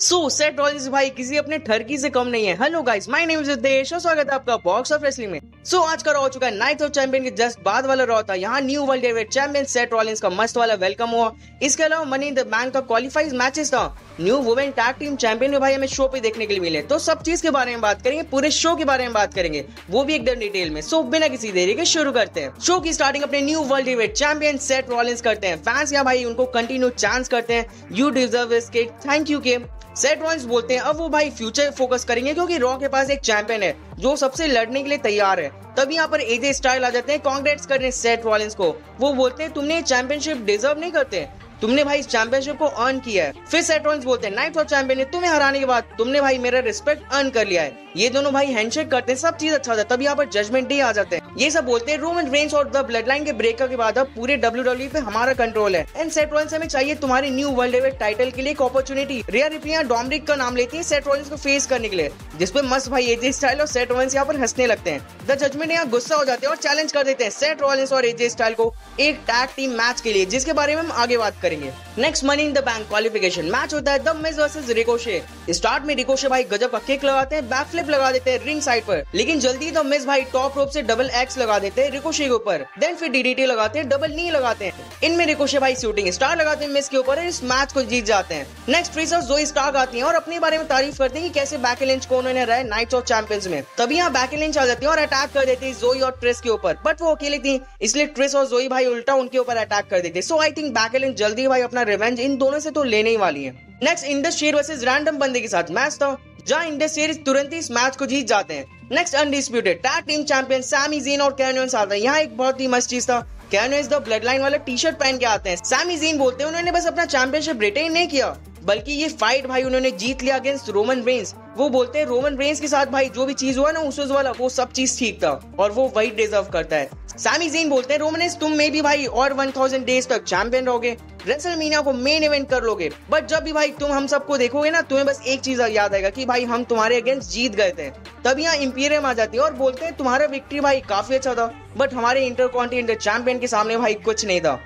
सो set Rollins भाई किसी अपने ठरकी से कम नहीं है। Hello guys my name is Desh और स्वागत है आपका बॉक्स ऑफ़ रेसलिंग में। सो so, आज का रॉ चुका है नाइट ऑफ़ चैंपियन के जस्ट बाद वाला रॉ था। यहाँ new world heavyweight champion Seth Rollins का मस्त वाला वेलकम हुआ। इसके अलावा मनी द बैंक का क्वालिफाइज मैचेस था। New women tag team champion में भाई हमें शो पे देखने के लिए मिले। तो सब चीज़ के बारे में बात करेंगे पूरे शो के बारे में बात करेंगे। वो भी एकदम डिटेल में। सो so, बिना किसी देरी के शुरू करते हैं। शो की स्टार्टिंग अपने new world heavyweight champion Seth Rollins करते हैं। फैंस या भाई उनको कंटिन्यू चांस करते हैं। यू डिजर्व थैंक यू के सेट रॉयल्स बोलते हैं, अब वो भाई फ्यूचर फोकस करेंगे क्योंकि रॉ के पास एक चैंपियन है, जो सबसे लड़ने के लिए तैयार है। तब यहाँ पर एजे स्टाइल आ जाते हैं। कांग्रेट्स करने सेट रॉलिंस को। वो बोलते हैं, तुमने चैंपियनशिप डिजर्व नहीं करते तुमने भाई इस चैंपियनशिप को अर्न किया है। फिर सेट्रॉन्स बोलते हैं नाइट ऑफ़ चैंपियन तुम्हें हराने के बाद तुमने भाई मेरा रिस्पेक्ट अर्न कर लिया है। ये दोनों भाई हैंडशेक करते हैं, सब चीज़ अच्छा होता है तब यहाँ पर जजमेंट डे आ जाते हैं। ये सब बोलते हैं रोमन रेंस और द ब्लड लाइन के ब्रेकर के बाद अब पूरे डब्ल्यू डब्ल्यू पे हमारा कंट्रोल है। एंड सेट्रॉन्स हमें चाहिए तुम्हारी न्यू वर्ल्ड टाइटल के लिए एक अपॉर्चुनिटी रिया रिपिया डोमरिक का नाम लेती है सेट्रॉन्स को फेस करने के लिए, जिसपे मस्त भाई एजे स्टाइल और सेट यहाँ पर हंसने लगते हैं। द जजमेंट यहाँ गुस्सा हो जाते हैं और चैलेंज कर देते हैं सेट रॉलिंस और एजे स्टाइल को एक टैग टीम मैच के लिए, जिसके बारे में हम आगे बात करेंगे। Next Money in the Bank qualification match होता है The Miz versus Ricochet start में रिकोशे भाई गजब का किक लगाते हैं बैक फ्लिप लगा देते हैं रिंग साइड पर। लेकिन जल्दी द मिज भाई टॉप रोप से डबल एक्स लगा देते हैं रिकोशे के ऊपर। देन फिर डीडीटी लगाते हैं डबल नी लगाते हैं। इनमें रिकोशे भाई शूटिंग स्टार लगाते हैं मिस के ऊपर इस मैच को जीत जाते हैं। नेक्स्ट फ्रीसर जोई स्टार आती है और अपने बारे में तारीफ़ करते हैं कि कैसे बैक लिंच को उन्होंने रहे नाइट्स ऑफ़ चैंपियंस में। तभी यहाँ बैक लिंच आ जाती है और अटैक कर देती है जोई और ट्रेस के ऊपर। बट वो अकेली थी, इसलिए ट्रेस और जोई भाई उल्टा उनके ऊपर अटैक कर देते so I think Becky Lynch जल्दी भाई अपना रिवेंज इन दोनों से तो लेने ही वाली है। Next Indus Sher versus random बंदे के साथ मैच था, जहाँ इंडस शेर तुरंत ही इस मैच को जीत जाते हैं। Next undisputed tag team champion Sami Zayn और कैनोन्स आता है। यहाँ एक बहुत ही मस्त चीज़ था। कैनोन्स द ब्लड लाइन वाला टी शर्ट पहन के आते हैं। सैमी जीन बोलते हैं, उन्होंने बस अपना चैंपियनशिप रिटेन नहीं किया, बल्कि ये फाइट भाई उन्होंने जीत लिया अगेंस्ट रोमन रेंस वो बोलते हैं रोमन रेंस के साथ भाई जो भी चीज़ हुआ ना, उस वाला, वो सब चीज़ ठीक था, और वो वही डिजर्व करता है। सैमी जीन बोलते हैं, रोमनेस, तुम में भी भाई और 1000 डेज़ तक चैंपियन रहोगे। रेसलमीनिया को मेन इवेंट कर लोगे। बट जब भी भाई तुम हम सबको देखोगे ना, तुम्हें बस एक चीज़ याद आएगा कि भाई हम तुम्हारे अगेंस्ट जीत गए थे। तब यहाँ इंपीरियम आ जाती है और बोलते हैं, तुम्हारा विक्ट्री भाई काफ़ी अच्छा था बट हमारे इंटर कॉन्टिनेंटल चैंपियन के सामने भाई कुछ नहीं था।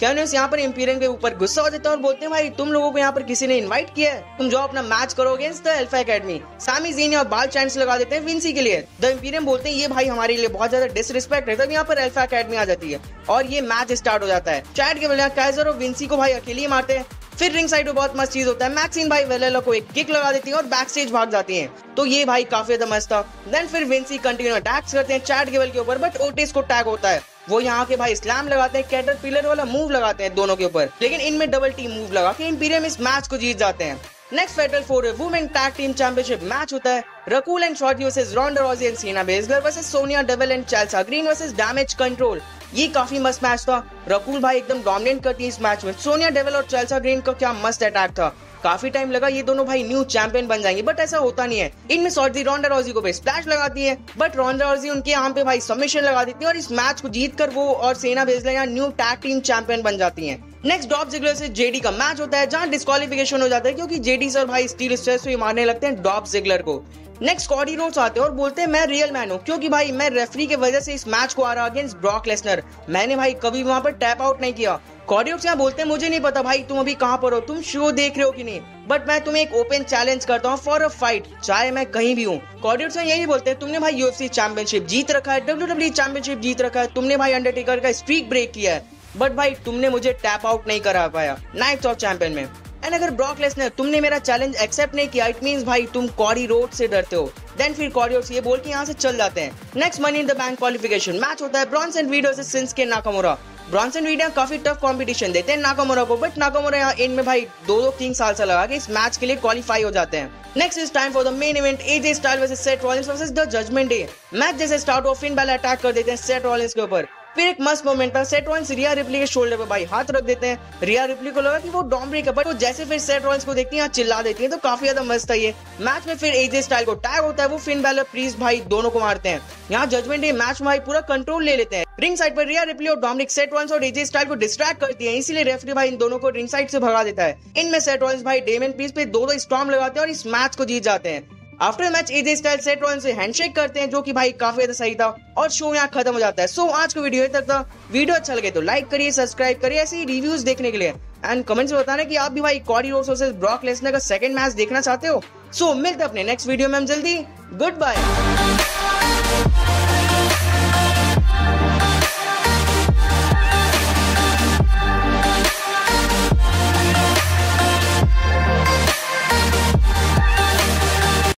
कैनस यहाँ पर इंपीरियम के ऊपर गुस्सा हो जाता है और बोलते हैं, भाई, तुम लोगों को यहाँ पर किसी ने इनवाइट किया है? तुम जो अपना मैच करोगे the alpha academy Sami Zayn और बाल चांस लगा देते हैं विंसी के लिए। द इंपीरियम बोलते हैं, ये भाई हमारे लिए बहुत ज़्यादा डिसरिस्पेक्ट है, तब यहाँ पर अल्फ़ा एकेडमी आ जाती है और ये मैच स्टार्ट हो जाता है। चैट के बजाय काइजर और विंसी को भाई अकेले मारते हैं। फिर रिंग साइड में बहुत मस्त चीज़ होता है। मैक्सिन भाई वेलेला को एक किक लगा देती है और बैक स्टेज भाग जाती है। तो ये भाई काफ़ी ज़्यादा मस्त था। देन फिर विंसी कंटिन्यू अटैक्स करते हैं चैट केवल के ऊपर बट ओटिस को टैग होता है। वो यहाँ के भाई स्लैम लगाते हैं कैटर पिलर वाला मूव लगाते हैं दोनों के ऊपर। लेकिन इनमें डबल टीम मूव लगा के इंपीरियम इस मैच को जीत जाते हैं। Next fatal four women tag team championship match होता है। Raquel and shorty versus Ronda Rousey and Shayna Baszler versus Sonya Deville and Chelsea Green versus damage control ये काफ़ी मस्त मैच था। रकूल भाई एकदम डोमिनेट करती है इस मैच में। सोनिया डेवल और चेल्सा ग्रीन का क्या मस्त अटैक था। काफ़ी टाइम लगा, ये दोनों भाई न्यू चैंपियन बन जाएँगे बट ऐसा होता नहीं है। इनमें सॉर्जी रॉन्डा रोजी को स्प्लैश लगाती है बट रॉन्डा रोजी उनके यहाँ पे भाई सबमिशन लगा देती है और इस मैच को जीत कर वो और सेना भेजला लेना न्यू टैग टीम चैंपियन बन जाती है। नेक्स्ट डॉप जिगलर से जेडी का मैच होता है, जहाँ डिस्कालिफिकेशन हो जाता है, क्योंकि जेडी सर भाई स्टील स्ट्रेस से मारने लगते हैं डॉप जिगलर को। नेक्स्ट कॉडी रोड्स आते हैं और बोलते हैं, मैं रियल मैन हूँ, क्योंकि भाई मैं रेफरी के वजह से इस मैच को आ रहा अगेंस्ट ब्रॉक लेसनर मैंने भाई कभी वहाँ पर टैप आउट नहीं किया। कॉडियोक्स यहाँ बोलते हैं, मुझे नहीं पता भाई, तुम अभी कहाँ पर हो? तुम शो देख रहे हो कि नहीं? बट मैं तुम्हें एक ओपन चैलेंज करता हूँ फॉर अ फाइट चाहे मैं कहीं भी हूँ। कॉडियोक्स यही बोलते हैं, तुमने भाई यूएफसी चैंपियनशिप जीत रखा है डब्ल्यू डब्ल्यू चैंपियनशिप जीत रखा है, तुमने भाई अंडरटेकर का स्ट्रीक ब्रेक किया है। बट भाई, तुमने मुझे टैप आउट नहीं करा पाया। नाइट्स ऑफ़ चैंपियन में। एंड अगर ब्रॉक लेसनर तुमने मेरा चैलेंज एक्सेप्ट नहीं किया इट मीन भाई, तुम कॉरी रोड से डरते हो। देन फिर कॉरियोर्स ये बोल के यहाँ से चल जाते हैं। Next money in the bank qualification match होता है ब्रॉन्स एंड वीडियो से सिंस के नाकामोरा ब्रॉन्सन वीडियो काफ़ी टफ कंपटीशन देते हैं नाकामोरा को बट नाकामोरा यहाँ इन में भाई दो दो तीन साल से लगा के इस मैच के लिए क्वालिफाई हो जाते हैं। Next is time for the main event AJ Styles versus Seth Rollins versus the judgment day match जैसे start of Finn Balor attack कर देते हैं सेट रॉलिंस के ऊपर। फिर एक मस्त मोमेंट था। सेट रॉयंस रिया रिप्ली के शोल्डर पर भाई हाथ रख देते हैं। रिया रिप्ली को लगा कि वो डॉम्ब्रिक है बट वो जैसे फिर सेट रॉयंस को देखती है चिल्ला देती है तो काफ़ी ज़्यादा मस्त है ये। मैच में फिर एजे स्टाइल को टैग होता है, वो फिन बैलर प्रीस भाई दोनों को मारते हैं। यहाँ जजमेंट डे मैच में भाई पूरा कंट्रोल ले लेते हैं। रिंग साइड पर रिया रिप्ली और डोमिनिक सेट रॉयंस और एजे स्टाइल को डिस्ट्रैक्ट करती है, इसीलिए रेफरी भाई इन दोनों को रिंग साइड से भगा देता है। इनमें सेट रॉयंस भाई डेमन पीस पे दो दो स्टॉम लगाते हैं और इस मैच को जीत जाते हैं। After match AJ Styles Seth से हैंडशेक करते हैं जो कि भाई काफ़ी ज़्यादा सही था और शो यहाँ खत्म हो जाता है। सो आज का वीडियो तक था। वीडियो अच्छा लगे तो लाइक करिए सब्सक्राइब करिए ऐसे ही रिव्यूज़ देखने के लिए। एंड कमेंट्स में बताना कि आप भी भाई कॉडी रोस ब्रॉक लेसनर का सेकंड मैच देखना चाहते हो। सो so, मिलते अपने नेक्स्ट वीडियो में। हम जल्दी गुड बाय